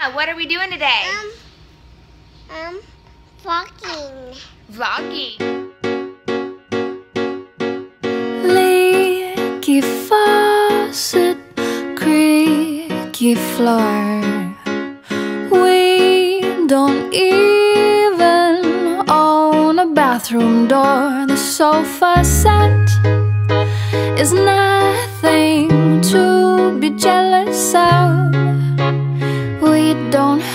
What are we doing today? Um, um, walking. Vlogging. Leaky faucet, creaky floor. We don't even own a bathroom door. The sofa set is nothing to be jealous of.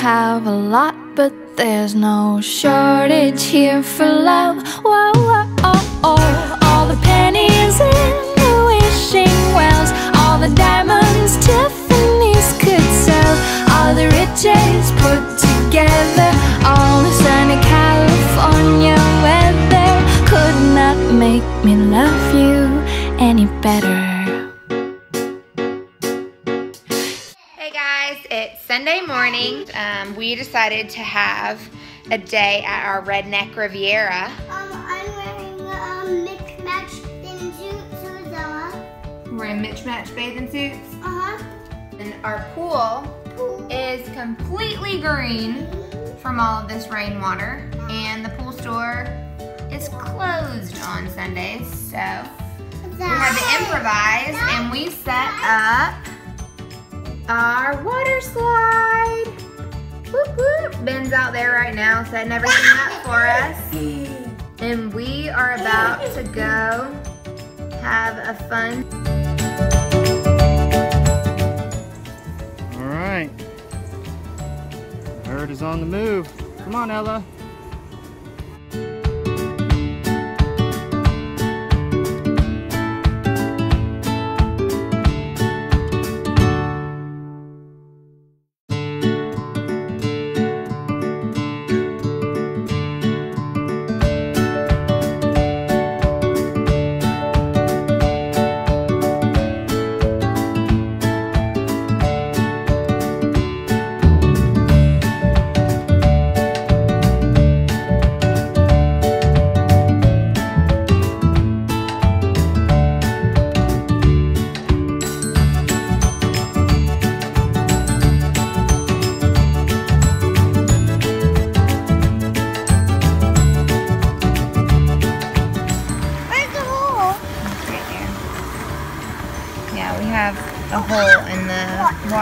Have a lot, but there's no shortage here for love. Whoa, whoa, oh, oh. All the pennies in the wishing wells, all the diamonds Tiffany's could sell, all the riches put together, all the sunny California weather could not make me love you any better. Morning. Um, we decided to have a day at our Redneck Riviera. Um, I'm wearing um mix match thin suit, Susanna. We're in Mitch Match bathing suits. Uh huh. And our pool is completely green from all of this rainwater. And the pool store is closed on Sundays. So we had to improvise and we set up our water slide. Whoop, whoop. Ben's out there right now setting everything up for us. And we are about to go have a fun All right. The herd is on the move. Come on, Ella.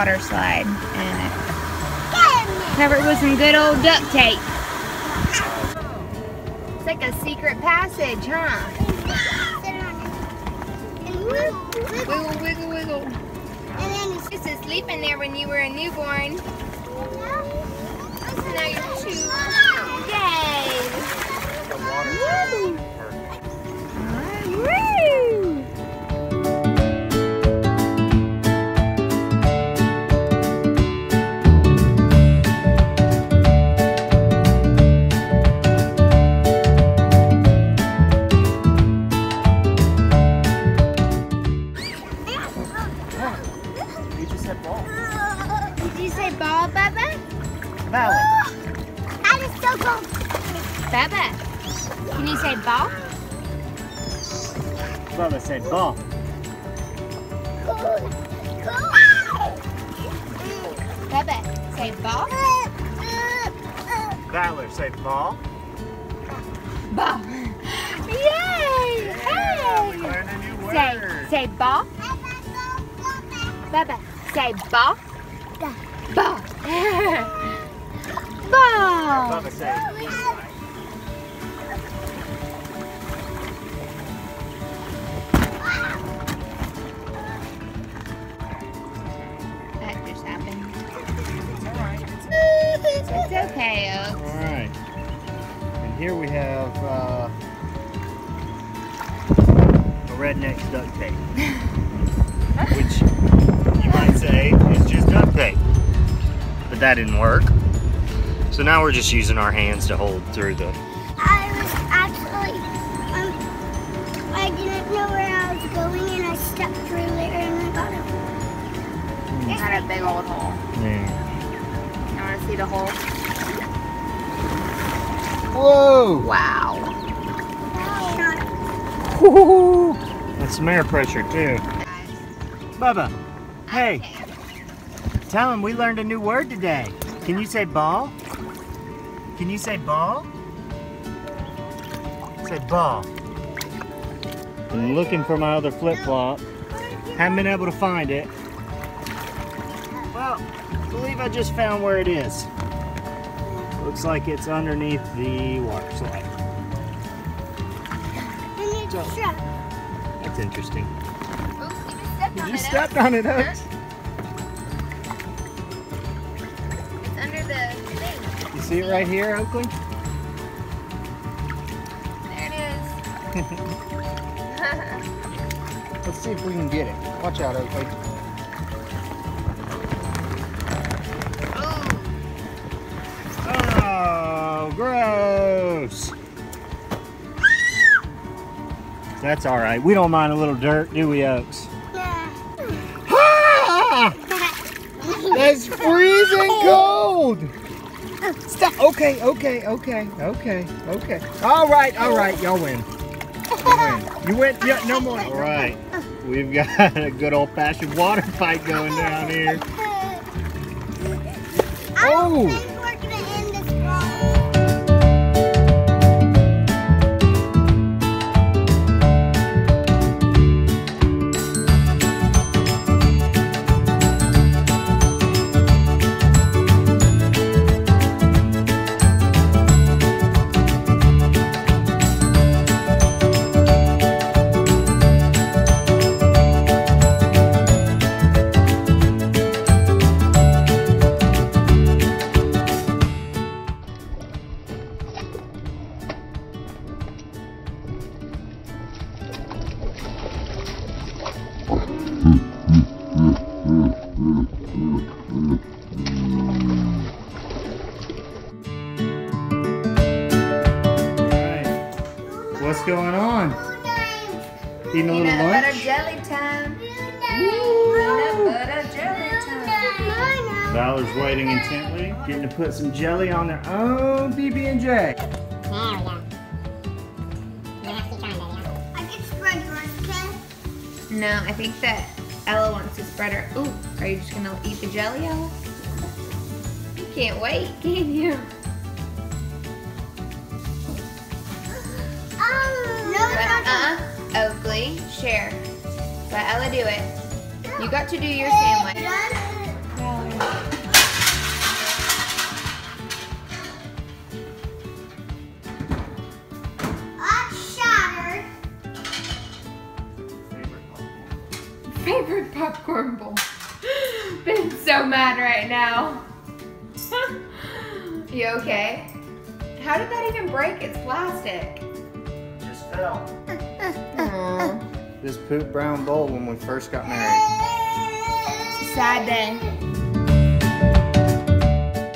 Water slide and it covered with some good old duct tape. It's like a secret passage, huh? Wiggle, wiggle. Wiggle. And then Used to sleep in there when you were a newborn. So now you're two. Yay! Bubba, say ball? Valor said ball. Ball. Yay! Hey! Learn a new Say, word. say ball. Bubba, say ball. Ball. ball. Bubba said here we have uh, a redneck's duct tape, which you might say is just duct tape, but that didn't work. So now we're just using our hands to hold through the. I was actually, um, I didn't know where I was going and I stepped through there and I got it. Got a big old hole. Yeah. I want to see the hole. Whoa! Wow. That's some air pressure too. Bubba, hey, tell him we learned a new word today. Can you say ball? Can you say ball? Say ball. I'm looking for my other flip-flop. Haven't been able to find it. Well, I believe I just found where it is. Looks like it's underneath the water slide. So- That's interesting. Oops, you just stepped on it. stepped on it, Huh? Oaks. It's under the thing. You see it right here, Oakley? There it is. Let's see if we can get it. Watch out, Oakley. That's all right. We don't mind a little dirt, do we, Oaks? Yeah. Ah! That's freezing cold. Stop. Okay, okay, okay, okay, okay. All right, all right. Y'all win. You win. You win. Yeah, no more. All right. We've got a good old-fashioned water fight going down here. I don't Oh. What's going on? Eating a little Peanut butter lunch? jelly time. Peanut butter jelly time. Valor's waiting intently, getting to put some jelly on their own PB&J. I can spread yours. No, I think that Ella wants to spread her. Ooh, are you just gonna eat the jelly, Ella? You can't wait, can you? But, uh, Oakley, share. Let Ella do it. You got to do your sandwich. Favorite popcorn bowl. Been so mad right now. you okay? How did that even break? It's plastic. Just This poop brown bowl when we first got married. Sad day.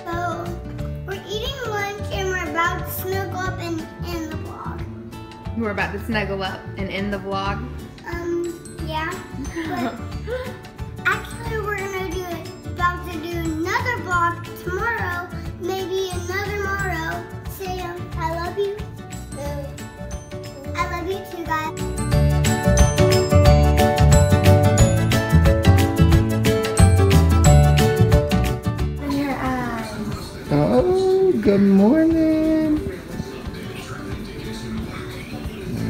So, we're eating lunch and we're about to snuggle up in, in the vlog. We're about to snuggle up and end the vlog. Um, yeah. But actually, we're gonna do. About to do another vlog tomorrow. Oh, good morning.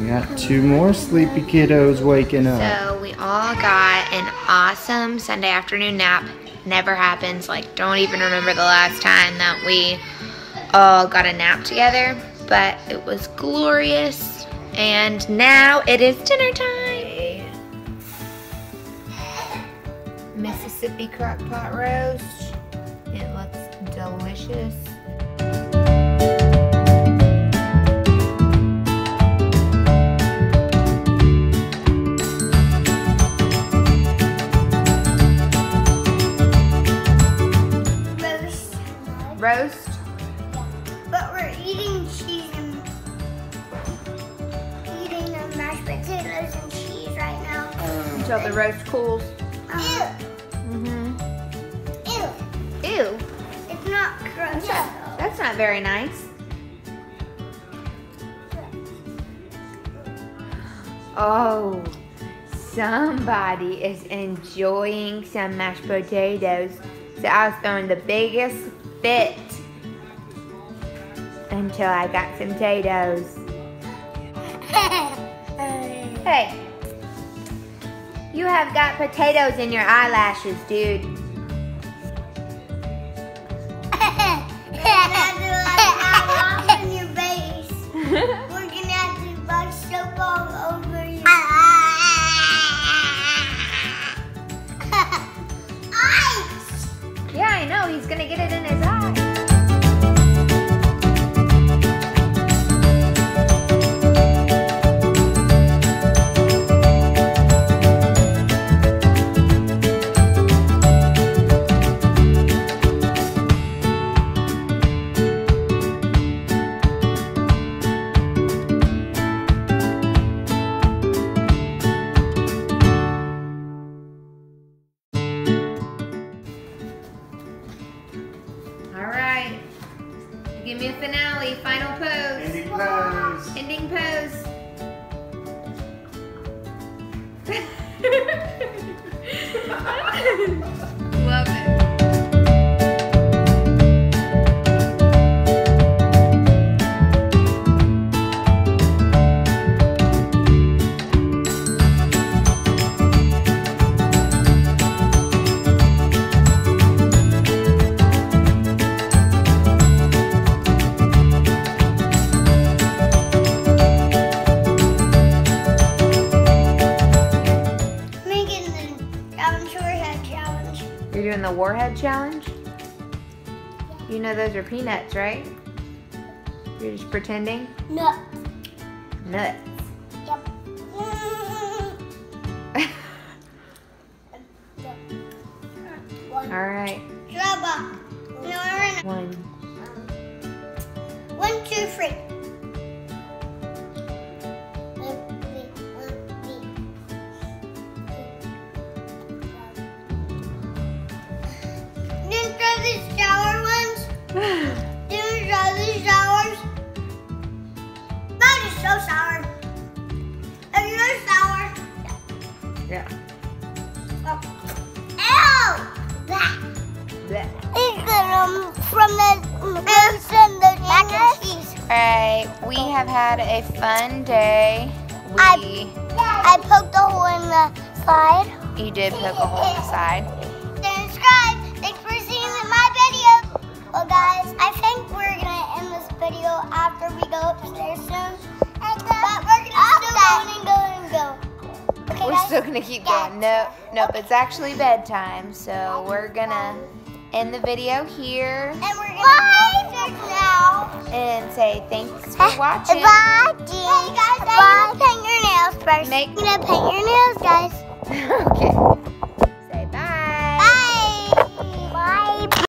We got two more sleepy kiddos waking up. So we all got an awesome Sunday afternoon nap. Never happens. Like, don't even remember the last time that we all got a nap together. But it was glorious. And now it is dinner time. Mississippi crock pot roast. It looks delicious. Roast. Roast. But we're eating cheese and potatoes and cheese right now. Until the roast cools. Um, Mm-hmm. ew. Ew. It's not gross. That's not, that's not very nice. Oh, somebody is enjoying some mashed potatoes. So I was throwing the biggest fit until I got some potatoes. Hey, you have got potatoes in your eyelashes, dude. You're doing the warhead challenge? You know those are peanuts, right? You're just pretending? No. Nuts. Yep. All right. Trouble. No, we're gonna- One. One, two, three. Um, from the goose and the mac and cheese? Alright, we have had a fun day. I- We, I poked a hole in the side. you did poke a hole in the side. Then subscribe. Thanks for seeing my video. Well, guys, I think we're gonna end this video after we go upstairs soon. But we're gonna still go and go and go. Okay, We're guys? still gonna keep going. No, nope, it's actually bedtime, so we're gonna end the video here And we're gonna go upstairs now. and say thanks for watching. Bye, Hey guys, I'm gonna paint your nails first. Make- I'm gonna paint your nails, guys. okay.